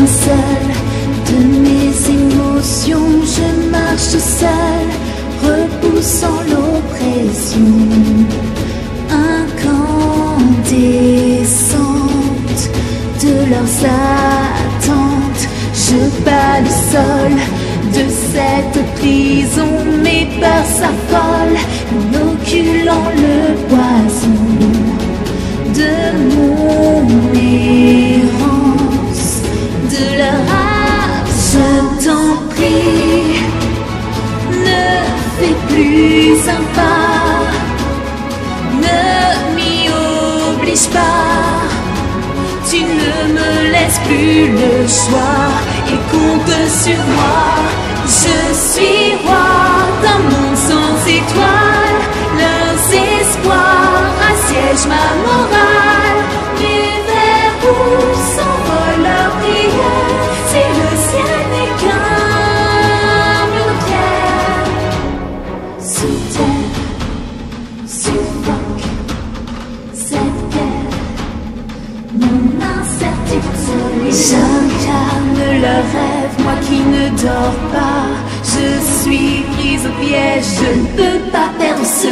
de mes émotions. Je marche seul, repoussant l'oppression incandescente de leurs attentes. Je bats le sol de cette prison, mes peurs s'affolent, inoculant le poison de mon errance, ne fais plus un pas, ne m'y oblige pas. Tu ne me laisses plus le choix et compte sur moi. Dors pas. Je suis prise au piège, je ne peux pas perdre ce